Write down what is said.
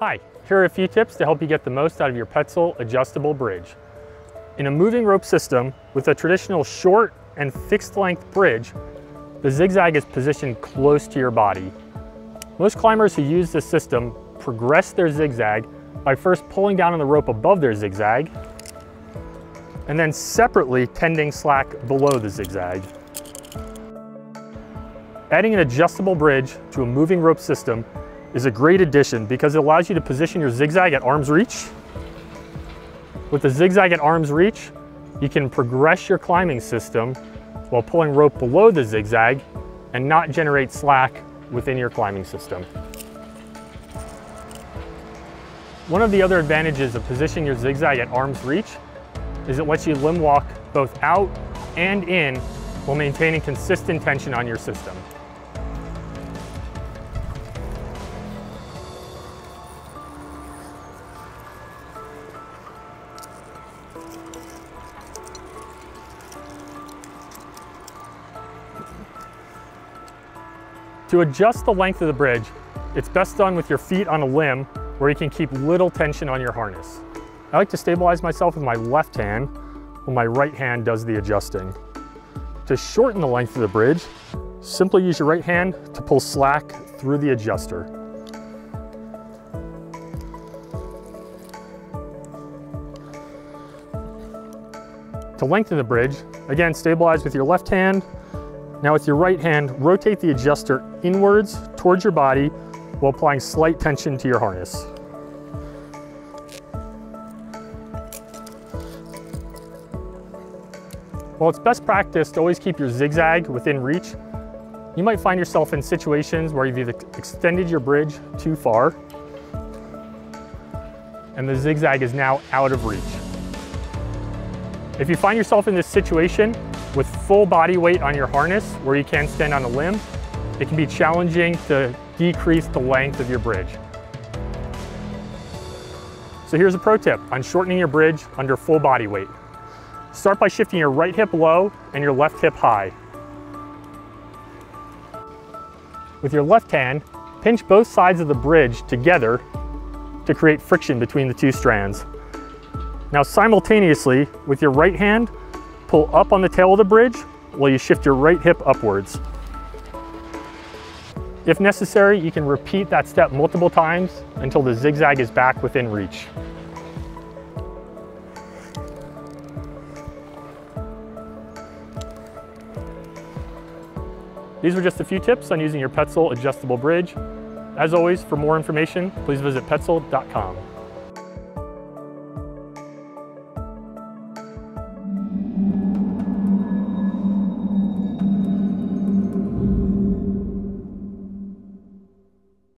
Hi, here are a few tips to help you get the most out of your Petzl adjustable bridge. In a moving rope system with a traditional short and fixed length bridge, the zigzag is positioned close to your body. Most climbers who use this system progress their zigzag by first pulling down on the rope above their zigzag and then separately tending slack below the zigzag. Adding an adjustable bridge to a moving rope system is a great addition because it allows you to position your zigzag at arm's reach. With the zigzag at arm's reach, you can progress your climbing system while pulling rope below the zigzag and not generate slack within your climbing system. One of the other advantages of positioning your zigzag at arm's reach is it lets you limb walk both out and in while maintaining consistent tension on your system. To adjust the length of the bridge, it's best done with your feet on a limb where you can keep little tension on your harness. I like to stabilize myself with my left hand while my right hand does the adjusting. To shorten the length of the bridge, simply use your right hand to pull slack through the adjuster. To lengthen the bridge, again, stabilize with your left hand now with your right hand, rotate the adjuster inwards towards your body while applying slight tension to your harness. While it's best practice to always keep your zigzag within reach, you might find yourself in situations where you've extended your bridge too far and the zigzag is now out of reach. If you find yourself in this situation, with full body weight on your harness, where you can stand on a limb, it can be challenging to decrease the length of your bridge. So here's a pro tip on shortening your bridge under full body weight. Start by shifting your right hip low and your left hip high. With your left hand, pinch both sides of the bridge together to create friction between the two strands. Now simultaneously, with your right hand, pull up on the tail of the bridge while you shift your right hip upwards. If necessary, you can repeat that step multiple times until the zigzag is back within reach. These were just a few tips on using your Petzl adjustable bridge. As always, for more information, please visit petzl.com.